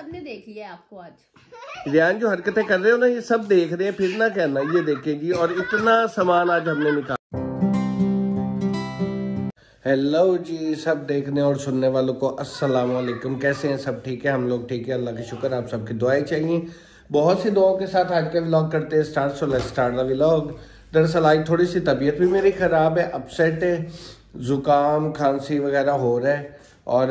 सबने देख लिया आपको आज। रियान, जो हरकतें कर रहे हो ना, ये सब देख रहे हैं, फिर ना कहना, ये देखें जी और इतना सामान आज हमने निकाला। हेलो जी, सब देखने और सुनने वालों को अस्सलाम वालेकुम। कैसे हैं सब? ठीक है? हम लोग ठीक है, अल्लाह के शुक्र, आप सबकी दुआएँ चाहिए। बहुत सी दुआओं के साथ आज का व्लॉग करते हैं start so let's start the vlog दरअसल आज थोड़ी सी तबीयत भी मेरी ख़राब है अपसेट है, ज़ुकाम, खांसी वगैरह हो रहा है। और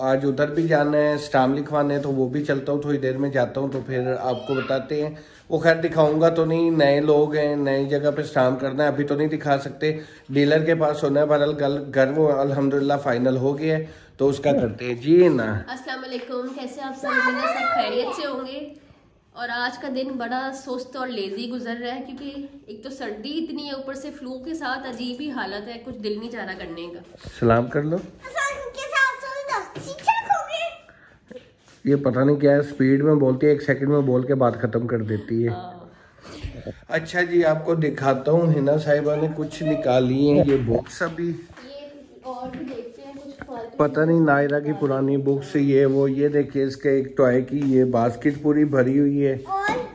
आज उधर भी जाना है स्टाम लिखवाने तो वो भी चलता हूँ थोड़ी देर में जाता हूँ तो फिर आपको बताते हैं। वो खैर दिखाऊँगा तो नहीं नए लोग हैं नई जगह पे स्टाम करना है अभी तो नहीं दिखा सकते। डीलर के पास होना है बहरल कल घर वो अल्हम्दुलिल्लाह फाइनल हो गया है तो उसका करते हैं जी ना। अस्सलाम कैसे आप सब? सब खैरियत से होंगे। और आज का दिन बड़ा सुस्त और लेजी गुजर रहा है क्योंकि एक तो सर्दी इतनी है ऊपर से फ्लू के साथ अजीब ही हालत है कुछ दिल नहीं चाह रहा करने का। सलाम कर लो। ये पता नहीं क्या है स्पीड में बोलती है एक सेकंड में बोल के बात खत्म कर देती है। हाँ। अच्छा जी आपको दिखाता हूँ हिना साहिबा ने कुछ निकाली है ये बुक्स अभी। ये और भी देखते हैं कुछ फालतू पता नहीं नायरा की पुरानी बुक्स ये वो ये देखिए इसके एक टॉय की ये बास्केट पूरी भरी हुई है। और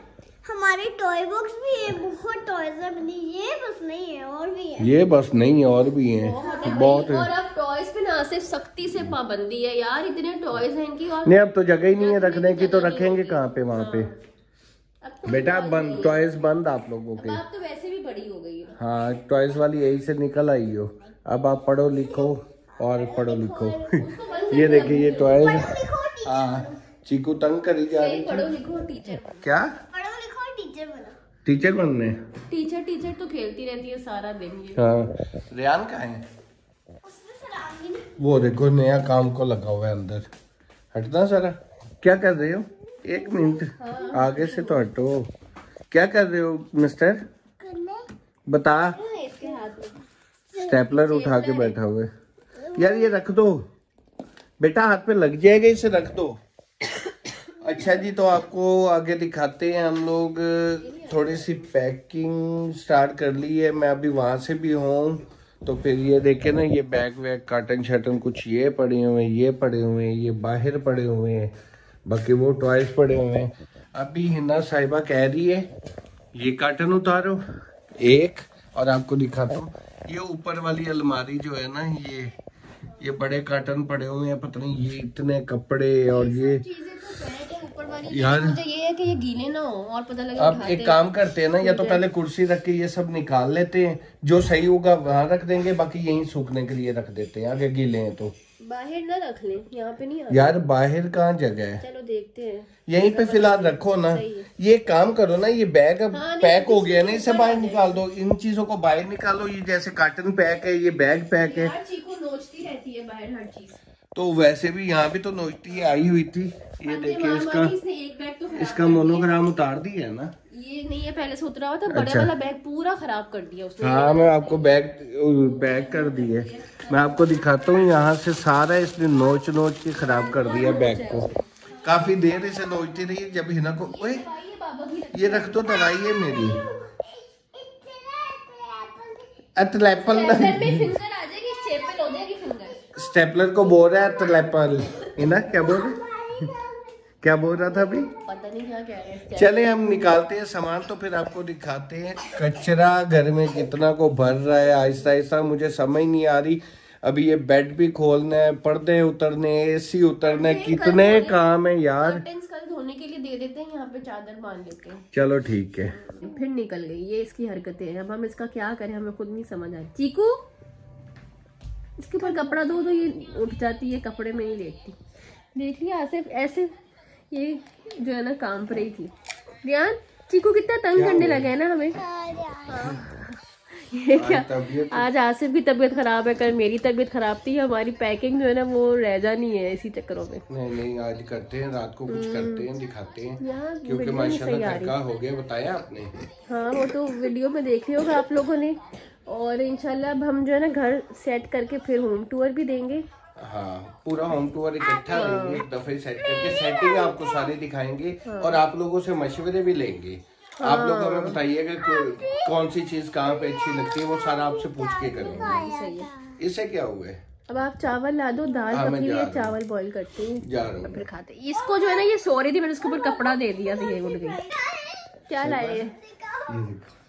हमारे टॉय बॉक्स भी है बहुत टॉयज है बनी ये बस नहीं है और भी है। ये बस नहीं है और भी है। बहुत है बहुत है। और अब टॉयज पे ना सिर्फ़ सख्ती से पाबंदी है यार इतने टॉयज हैं इनकी और नहीं अब तो जगह ही नहीं है रखने की तो रखेंगे कहाँ पे वहाँ पे? तो बेटा बंद टॉयज बंद आप लोगों के। बात तो वैसे भी बड़ी हो गई है। हाँ टॉयज वाली यही से निकल आई हो। अब आप पढ़ो लिखो और पढ़ो लिखो। ये देखिए ये टॉयज हाँ। चीकू तंग करी जा रही यही पढ़ो लिखो टीचर क्या पढ़ो लिखो टीचर बनो टीचर बनने टीचर टीचर तो खेलती रहती है सारा दिन हाँ। रियान का है? वो देखो नया काम को लगा हुआ है अंदर। हटना सारा क्या कर रहे हो? एक मिनट। आगे से तो हटो। क्या कर रहे हो मिस्टर? करने बता। इसके हाथ में स्टेपलर उठा के बैठा हुआ है। यार ये रख दो। बेटा हाथ पे लग जाएगा इसे रख दो। अच्छा जी तो आपको आगे दिखाते हैं। हम लोग थोड़ी सी पैकिंग स्टार्ट कर ली है। मैं अभी वहाँ से भी हूँ तो फिर ये देखे ना, ये बैग वैग कार्टन शाटन कुछ ये पड़े हुए हैं, ये पड़े हुए हैं, ये बाहर पड़े हुए हैं, बाकी वो टॉयज पड़े हुए हैं। अभी हिना साहिबा कह रही है, ये कार्टन उतारो, एक, और आपको दिखाता हूँ। ये ऊपर वाली अलमारी जो है ना, ये ये बड़े कार्टन पड़े हुए हैं, पता नहीं ये इतने कपड़े और ये यार। मुझे ये है कि ये गीले ना हो और पता लगे अब एक काम करते हैं ना या तो पहले कुर्सी रख के ये सब निकाल लेते हैं जो सही होगा वहाँ रख देंगे बाकी यहीं सूखने के लिए रख देते हैं आगे गीले हैं तो। बाहर ना रख ले यहाँ पे नहीं यार बाहर कहाँ जगह है? चलो देखते हैं। यहीं पे फ़िलहाल रखो ना। ये काम करो ना ये बैग अब हाँ, पैक हो गया ना इसे बाहर निकाल दो इन चीज़ों को बाहर निकालो ये जैसे कार्टन पैक है ये बैग पैक है। चीकू नोचती रहती है बाहर हर चीज़। तो वैसे भी यहाँ भी तो नोचती आई हुई थी ये देखिए इसका तो इसका मोनोग्राम उतार दिया है ना ये नहीं है पहले से उतरा हुआ था बड़े अच्छा। वाला बैग पूरा खराब कर दिया उसने हाँ मैं आपको बैग बैग कर दिए मैं आपको दिखाता हूँ यहाँ से सारा इसने नोच नोच के खराब कर दिया बैग को काफ़ी देर इसे नोचती रही जब हिना को ओए ये रख दो दवाई है मेरी एतलेपल पैर में फिंगर आ जाएगी स्टेपल हो जाएगी फिंगर स्टेपलर को बोल रहा है एतलेपल हिना क्या बोल रहे क्या बोल रहा था अभी? पता नहीं क्या कह रहे चले हम निकालते हैं सामान तो फिर आपको दिखाते हैं कचरा घर में कितना को भर रहा है। आहिस्ता आहिस्ता मुझे समझ नहीं आ रही। अभी ये बेड भी खोलना है पर्दे उतरने एसी उतरने कितने काम है यार। कल धोने के लिए दे देते हैं यहाँ पे चादर बाँध लेते हैं। चलो ठीक है। फिर निकल गई ये इसकी हरकतें हैं। अब हम इसका क्या करें हमें खुद नहीं समझ आ चीकू इसके ऊपर कपड़ा दो तो ये उठ जाती है कपड़े में ही लेटती देख लिया ऐसे ऐसे ये जो है ना काम पर ही थी। रियान चीकू कितना तंग करने लगे है ना हमें। ये क्या? आज आसिफ की तबीयत खराब है कल मेरी तबीयत खराब थी हमारी पैकिंग जो है ना वो रह जानी है इसी चक्करों में। नहीं नहीं आज करते हैं रात को कुछ करते हैं दिखाते हैं। क्योंकि माशाल्लाह हो गया बताया आपने। हाँ वो तो वीडियो में देख लिया होगा आप लोगों ने। और इनशाला अब हम जो है ना घर सेट करके फिर होम टूर भी देंगे। हाँ पूरा होम टूर इकट्ठा लेंगे एक दफे सेट करके सेटिंग आपको सारी दिखाएँगे हाँ। और आप लोगों से मशवरे भी लेंगे। हाँ। आप लोग हमें बताइएगा कि कौन सी चीज़ कहाँ पे अच्छी लगती है वो सारा आपसे पूछ के करेंगे। सही है। इससे क्या हुआ है? अब आप चावल ला दो दाल हाँ, पकी हुई है चावल बॉईल करते हैं। फिर खाते हैं। इसको जो है ना ये सो रही थी मैंने उसके ऊपर कपड़ा दे दिया था ये उड़ गई। क्या लाए?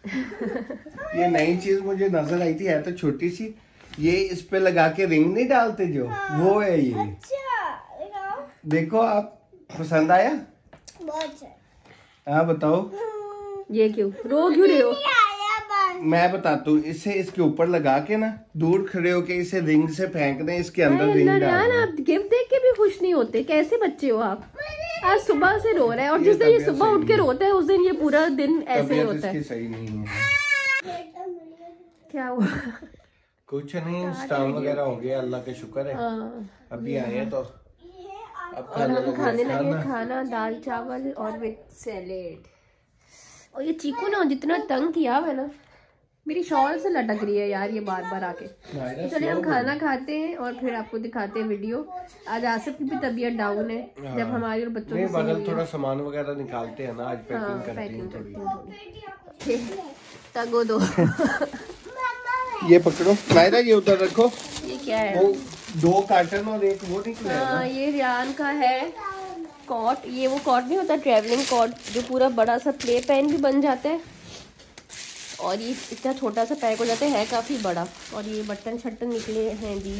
ये? नई चीज़ मुझे नज़र आई थी है तो छोटी सी। ये इस पे लगा के रिंग नहीं डालते जो? हाँ, वो है ये। अच्छा देखो आप पसंद आया? अच्छा। हाँ बताओ। ये क्यों? रो क्यों रहे हो? मैं बताता हूँ इसे इसके ऊपर लगा के ना दूर खड़े होके इसे रिंग से फेंक दें इसके अंदर रिंग यार डाल आप गिफ्ट देख के भी खुश नहीं होते। कैसे बच्चे हो आप? आज सुबह से रो रहा है और जिस दिन ये सुबह उठ के रोता है उस दिन ये पूरा दिन ऐसे ही होता है। सही नहीं है। क्या हुआ? कुछ नहीं स्टाम वगैरह हो गया अल्लाह का शुक्र है। हाँ, अभी आए हैं तो अब और हम खाने लगे खाना। खाना दाल चावल और विद सैलेड। और ये चीकू ना जितना तंग किया है ना मेरी शॉल से लटक रही है यार ये बार बार आके नायरा, चलिए हम खाना खाते हैं और फिर आपको दिखाते हैं वीडियो। आज आसिफ की भी तबीयत डाउन है जब हमारे और बच्चों की बगल थोड़ा सामान वगैरह निकालते हैं ना आज पैकिंग हैं करते हैं तगो दो। ये पकड़ो। नायरा ये उधर रखो। ये क्या है? वो दो कार्टन और एक वो निकले हैं हाँ ये रियान का है। कॉट ये वो कॉट नहीं होता ट्रेवलिंग कॉट जो पूरा बड़ा सा प्ले पेन भी बन जाता है। और ये इतना छोटा सा पैक हो जाता है, काफ़ी बड़ा। और ये बटन शटन निकले हैं जी।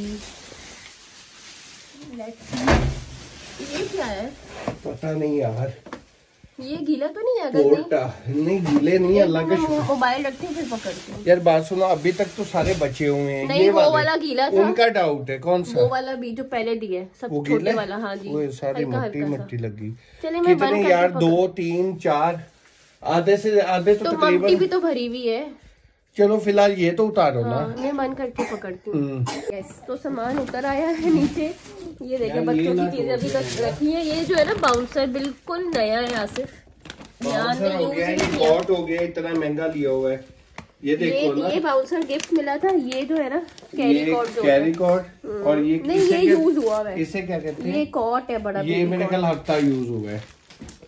ये क्या है? पता नहीं यार। ये गीला तो नहीं है अगर नहीं? गीले नहीं अल्लाह का शुक्र मोबाइल रखते हैं फिर पकड़ते यार बात सुनो अभी तक तो सारे बचे हुए हैं। नहीं, ये वो वाला गीला था। उनका डाउट है कौन सा? वो वाला भी जो पहले दिए सब छोटे वाला हाँ जी। वो सारी मिट्टी मिट्टी लगी। कितने यार दो तीन चार। आधे से आधे तो तो तकरीबन भी तो भरी हुई है। चलो फ़िलहाल ये तो उतारो हाँ, ना। मैं मन करके पकड़ती हूँ। हम्म, तो सामान उतर आया है नीचे। ये देखे बच्चों की चीज़ें अभी तक रखी है। ये जो है ना बाउंसर बिल्कुल नया है आसिफ बाउंसर हो गया ये हो गया इतना महँगा लिया हुआ है। ये ये देखो ना। ये बाउंसर गिफ्ट मिला था ये जो है ना कैरी ये कॉट जो कैरी कॉट और ये नहीं ये यूज़ हुआ है। इसे क्या कहते हैं? ये कॉट है बड़ा ये मेरे। कल हफ़्ता यूज़ हुआ है।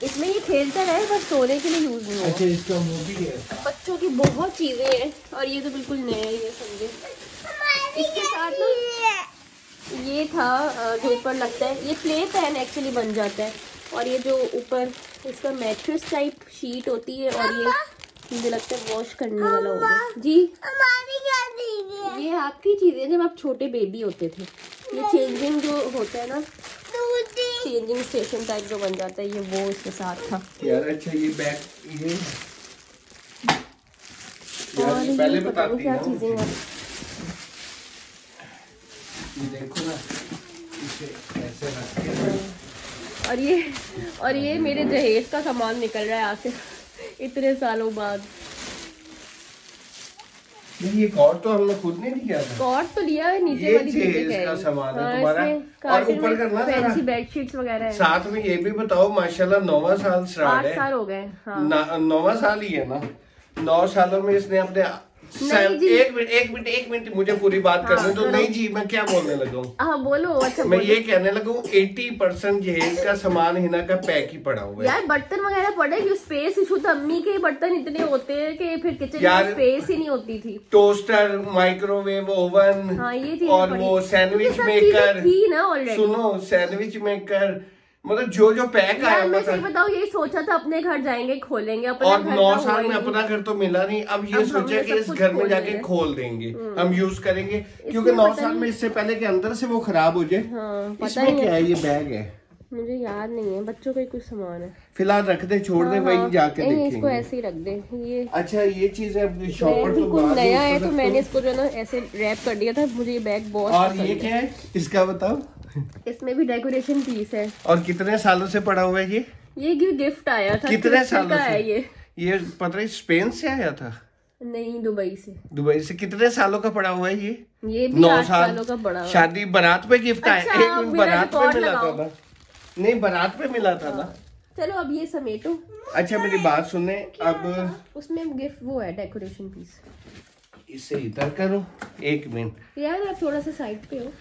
इसमें ये खेलता रहे बस सोने के लिए यूज़ नहीं अच्छा इसका वो भी है। बच्चों की बहुत चीज़ें हैं और ये तो बिल्कुल नया ही है समझे? इसके साथ ना ये था जो ऊपर लगता है ये प्ले पैन एक्चुअली बन जाता है। और ये जो ऊपर इसका मैट्रेस टाइप शीट होती है और ये मुझे लगता है वॉश करने वाला होगा। जी? हमारी ये आपकी चीज़ें जब आप छोटे बेबी होते थे। ये चेंजिंग जो होता है ना चेंजिंग स्टेशन टाइप जो बन जाता है ये वो इसके साथ था। यार अच्छा ये बैग ये यार और ये पहले पता नहीं क्या चीज़ें हैं। ये देखो ना इसे ऐसे रख के और ये और ये मेरे दहेज का सामान निकल रहा है आसे इतने सालों बाद। नहीं ये कॉर्ड तो हमने खुद नहीं लिया था। कॉर्ड तो लिया है नीचे वाली इसका सामान है हाँ, तुम्हारा। और ऊपर करना था फैंसी बेडशीट्स वगैरह है। साथ में ये भी बताओ माशाल्लाह नौवा साल आठ है। साल हो गए हाँ। नौवा साल ही है ना। नौ सालों में इसने अपने। एक मिनट एक मिनट एक मिनट मुझे पूरी बात हाँ, करने तो नहीं जी मैं क्या बोलने लगा? हूँ हाँ बोलो अच्छा मैं बोलो। ये कहने लगा हूँ एटी परसेंट जहेज का सामान हिना का पैक ही पड़ा हुआ है। यार बर्तन वगैरह पड़े कि स्पेस इशू तो अम्मी के बर्तन इतने होते हैं कि फिर किचन में स्पेस ही नहीं होती थी। टोस्टर माइक्रोवेव ओवन हाँ, ये चीज़ें और वो सैंडविच मेकर थी ना सुनो सैंडविच मेकर मतलब जो जो पैक आया मैं सही बताऊँ यही सोचा था अपने घर जाएँगे खोलेंगे अपना और नौ साल में अपना घर तो मिला नहीं। अब ये अब सोचा कि इस घर में जाके खोल देंगे। हम यूज़ करेंगे। क्योंकि नौ साल में इससे पहले के अंदर से वो खराब हो जाए। हाँ इसमें क्या है ये बैग है। मुझे याद नहीं है बच्चों का ही कुछ सामान है। फ़िलहाल रख दे छोड़ दे हाँ, वही हाँ। जाके नहीं इसको ऐसे ही रख दे। ये अच्छा ये चीज़ है शॉपर तो नया है तो मैंने इसको जो है ना ऐसे रैप कर दिया था मुझे ये बैग बहुत और ये क्या है? इसका बताओ। इसमें भी डेकोरेशन पीस है। और कितने सालों से पड़ा हुआ है ये? ये गिफ्ट आया था कितने सालों का है से? ये। ये पता है स्पेन से आया था? नहीं दुबई से। दुबई से। कितने सालों का पड़ा हुआ है ये? ये भी नौ साल। सालों का बड़ा हुआ। शादी बारात पे गिफ्ट आया। अच्छा, एक बारात पे मिला था। ना नहीं बारात पे मिला था ना। चलो अब ये समेटो। अच्छा मेरी बात सुने। अब उसमें गिफ्ट वो है डेकोरेशन पीस इसे इधर करो। एक मिनट। यार आप थोड़ा सा साइड पे हो।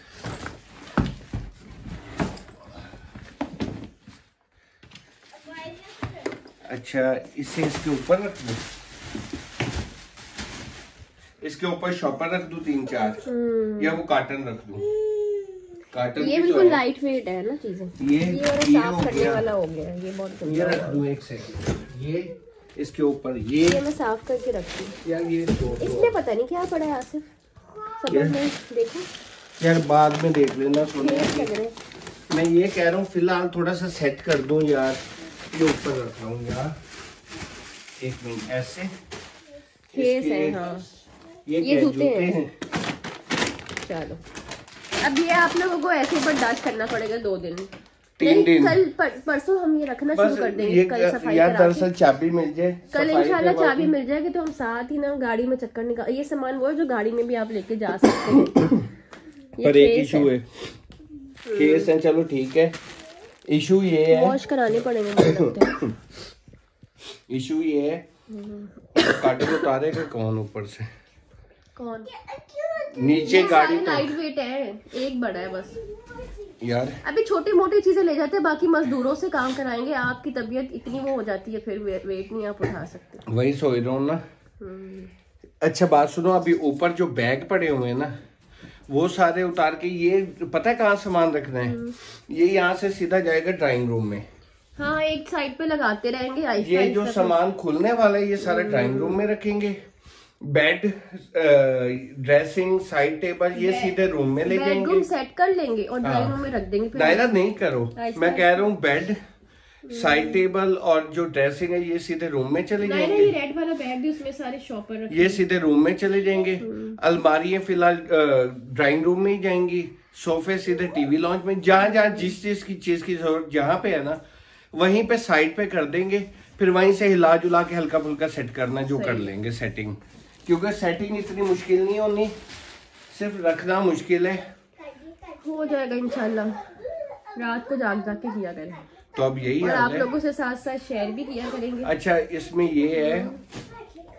अच्छा इसे इसके ऊपर रख दो। हम्म। इसके ऊपर शॉपर रख दूँ तीन चार। या वो कार्टन रख दूँ। काटन ये तो बिल्कुल लाइट वेट है ना चीज़ें। ये ये ये साफ़ करने वाला हो गया ये बहुत ये रख दूँ एक सेकंड ये इसके ऊपर ये ये मैं साफ़ करके रखती हूँ। यार ये। इसमें पता नहीं क्या पड़ा है आसिफ? समझ नहीं देखो? यार बाद में देख लेना फेस मैं ये कह रहा हूँ फ़िलहाल थोड़ा सा सेट कर दूँ यार। ये ऊपर रख रहा हूँ यार एक मिनट ऐसे है हाँ। ये, ये जूते हैं। हैं। चलो। अब ये आप लोगों को ऐसे बर्दाश्त करना पड़ेगा दो दिन। तीन दिन। कल पर, परसों हम ये रखना शुरू कर देंगे कल सफ़ाई यार दरअसल चाबी मिल जाए कल इंशाल्लाह चाबी मिल जाएगी तो हम साथ ही ना गाड़ी में चक्कर निकाल ये सामान वो है जो गाड़ी में भी आप लेके जा सकते हैं। पर एक इशू है। केस है चलो ठीक है। इशू ये है। वॉश कराने पड़ेंगे इशू ये है। काटे को उतारेगा कौन ऊपर से? कौन? नीचे गाड़ी तो। लाइट वेट है। एक बड़ा है बस। यार। अभी छोटी मोटी चीज़ें ले जाते हैं बाकी मजदूरों से काम कराएँगे। आपकी तबीयत इतनी वो हो जाती है फिर वे, वेट नहीं आप उठा सकते। वही सोच रहा हूँ ना। हम्म। अच्छा बात सुनो अभी ऊपर जो बैग पड़े हुए हैं ना वो सारे उतार के ये पता है कहाँ सामान रखना है? ये यहाँ से सीधा जाएगा ड्राइंग रूम में। हाँ एक साइड पे लगाते रहेंगे ये जो सामान खुलने वाला है ये सारा ड्राइंग रूम में रखेंगे। बेड ड्रेसिंग साइड टेबल ये सीधे रूम में ले जाएँगे। सेट कर लेंगे और ड्राइंग हाँ। रूम में रख देंगे दायरा नहीं करो। मैं कह रहा हूँ बेड साइड टेबल और जो ड्रेसिंग है ये सीधे रूम में चले जाएँगे? ये रेड वाला बैग भी उसमें सारे शॉपर ये सीधे रूम में चले जाएँगे। हम्म। अलमारी फ़िलहाल ड्राइंग रूम में ही जाएँगी। सोफे सीधे टीवी लॉन्च में जहाँ जहाँ जिस चीज़ की चीज़ की ज़रूरत जहाँ पे है ना वहीं पे साइड पे कर देंगे। फिर वहीं से हिला जुला के हल्का फुल्का सेट करना जो कर लेंगे सेटिंग क्योंकि सेटिंग इतनी मुश्किल नहीं होनी सिर्फ़ रखना मुश्किल है। हो जाएगा इंशाल्लाह। रात को जाग जाग के किया करें। तो अब यही और आप है। लोगों से साथ साथ शेयर भी किया करेंगे। अच्छा इसमें ये है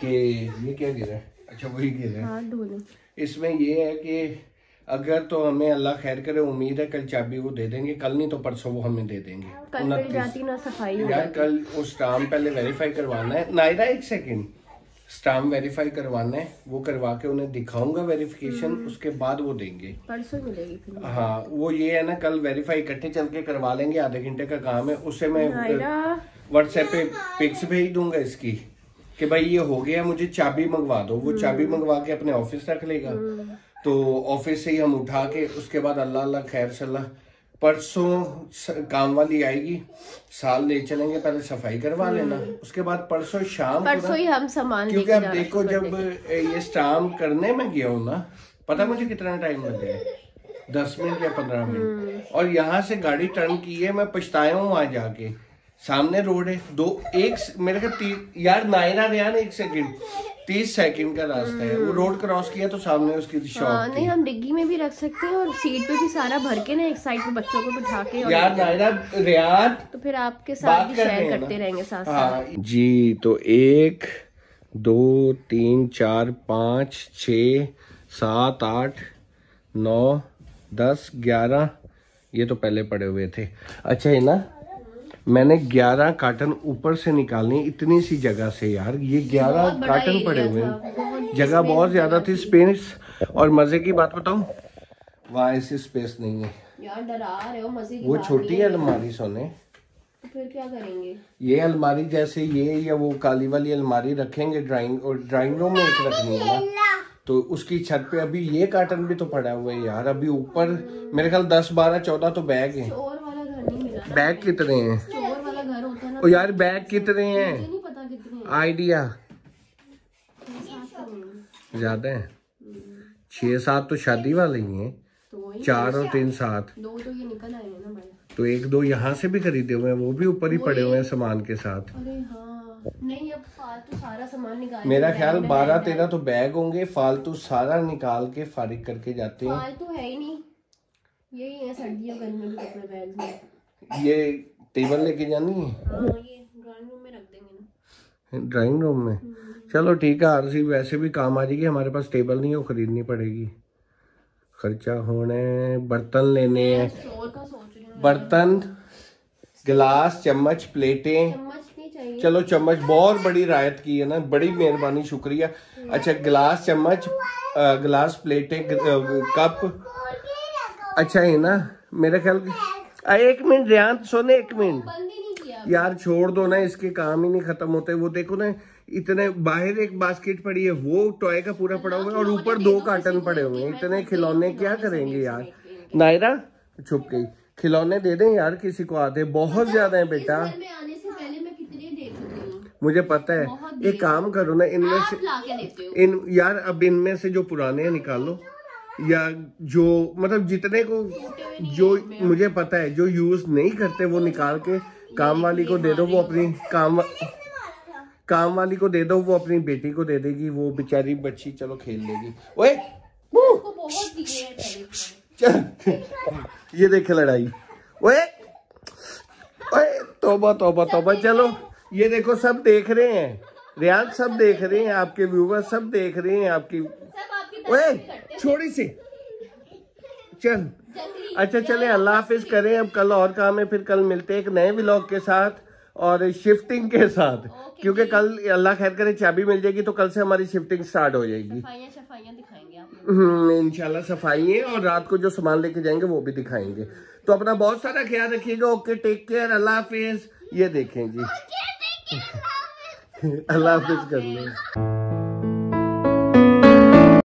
कि ये क्या गिरा है? अच्छा वही गिरा है। इसमें ये है कि अगर तो हमें अल्लाह खैर करे उम्मीद है कल चाबी वो दे देंगे। कल नहीं तो परसों वो हमें दे देंगे। कल मिल 29 जाती ना सफ़ाई। यार कल उस काम पहले वेरीफाई करवाना है। नायरा एक सेकंड स्टाम्प वेरीफाई करवाना है वो करवा के उन्हें दिखाऊँगा वेरिफिकेशन उसके बाद वो देंगे। परसों मिलेगी फिर। हाँ वो ये है ना कल वेरीफाई इकट्ठे चल के करवा लेंगे आधे घंटे का काम है उससे मैं व्हाट्सएप पे पिक्स भेज दूँगा इसकी कि भाई ये हो गया मुझे चाबी मंगवा दो। वो चाबी मंगवा के अपने ऑफ़िस रख लेगा। तो ऑफ़िस से ही हम उठा के उसके बाद अल्लाह अल्लाह खैर सल्लाह परसों काम वाली आएगी साल ले चलेंगे पहले सफ़ाई करवा लेना उसके बाद परसों शाम परसों ही हम सामान क्योंकि अब देखो जब ये स्टाम्प करने में गया हूँ ना पता मुझे कितना टाइम लग गया दस मिनट या पंद्रह हम्म। मिनट और यहाँ से गाड़ी टर्न की है मैं पछताया हूँ वहाँ जाके सामने रोड है दो एक मेरे का यार नायरा रियान एक सेकंड। तीस सेकंड का रास्ता है। वो रोड क्रॉस किया तो सामने उसकी हाँ नहीं हम डिग्गी में भी रख सकते हैं और सीट पे भी सारा भर के ना एक साइड पे बच्चों को बिठा के और यार नायरा तो फिर आपके साथ भी शेयर करते ना। रहेंगे साथ साथ। हाँ जी तो एक दो तीन चार पाँच छ सात आठ नौ दस ग्यारह ये तो पहले पड़े हुए थे। अच्छा है ना मैंने ग्यारह कार्टन ऊपर से निकालने इतनी सी जगह से यार ये ग्यारह बहुत बड़ा कार्टन पड़े हुए हैं। जगह बहुत ज़्यादा थी स्पेस और मज़े की बात बताऊँ वहाँ ऐसी स्पेस नहीं है। यार डरा रहे हो मज़े की वो छोटी है। अलमारी सोने। तो फिर क्या करेंगे? ये अलमारी जैसे ये या वो काली वाली अलमारी रखेंगे ड्राइंग और ड्राइंग रूम में एक रखनी है ना। तो उसकी छत पे अभी ये कार्टन भी तो पड़ा हुआ है यार अभी ऊपर मेरे ख्याल दस बारह चौदह तो बैग हैं। चोर वाला घर नहीं मिला ना बैग कितने हैं चोर वाला घर होता ना ओ यार बैग कितने हैं? आइडिया तो। ज़्यादा है? छह सात तो शादी वाले ही हैं। तो चार और तीन सात। दो तो ये निकल आए हैं ना तो एक दो यहाँ से भी खरीदे हुए हैं वो भी ऊपर ही पड़े हुए हैं सामान के साथ। अरे हाँ। नहीं अब फालतू सारा सामान निकाल मेरा ख्याल बारह तेरह तो बैग होंगे फालतू सारा निकाल के फारिग करके जाते हैं। फालतू है ही नहीं। यही है सर्दियों गर्मियों के कपड़े बैग में। ये टेबल लेके जानी है? हाँ ड्राइंग रूम में रख देंगे ना। ड्राइंग रूम में? चलो ठीक है आरसी वैसे भी काम आ जाएगी हमारे पास टेबल नहीं है वो खरीदनी पड़ेगी। खर्चा होने बर्तन लेने हैं। हूँ। बर्तन गिलास चम्मच प्लेटें। चम्मच चलो चम्मच बहुत बड़ी रायत की है ना बड़ी मेहरबानी शुक्रिया। अच्छा गिलास चम्मच गिलास प्लेटें कप। अच्छा है ना मेरे ख्याल एक मिनट रियान सोने एक मिनट। यार छोड़ दो ना इसके काम ही नहीं खत्म होते। वो देखो ना इतने बाहर एक बास्केट पड़ी है वो टॉय का पूरा पड़ा हुआ है और ऊपर दो कार्टन पड़े हुए हैं। इतने खिलौने क्या करेंगे यार? नायरा छुप गई। खिलौने दे दें यार किसी को आते बहुत ज़्यादा है बेटा। मुझे पता है। एक काम करो ना इनमें से इन यार अब इनमें से जो पुराने हैं निकालो या जो मतलब जितने को जो मुझे पता है जो यूज़ नहीं करते वो निकाल के काम वाली को दे दो वो अपनी काम काम वाली को दे दो वो अपनी बेटी को दे देगी वो बेचारी बच्ची चलो खेल लेगी। ओए! चल। ये देखे लड़ाई। ओए! ओए! तौबा तौबा तौबा चलो। ये देखो सब देख रहे हैं। रियाज सब देख रहे हैं आपके व्यूवर सब देख रहे हैं आपकी ओए छोड़ी सी। चल। अच्छा चले अल्लाह हाफिज करें अब कल और काम है फिर कल मिलते हैं एक नए ब्लॉग के साथ और शिफ्टिंग के साथ। क्योंकि कल अल्लाह खैर करे चाबी मिल जाएगी तो कल से हमारी शिफ्टिंग स्टार्ट हो जाएगी। सफाइयाँ सफाइयाँ दिखाएँगे आप हम्म, इंशाल्लाह सफ़ाई और रात को जो सामान लेके जाएँगे वो भी दिखाएँगे। तो अपना बहुत सारा ख्याल रखिएगा ओके टेक केयर अल्लाह हाफिज। ये देखें जी। अल्लाह हाफिज कर लो।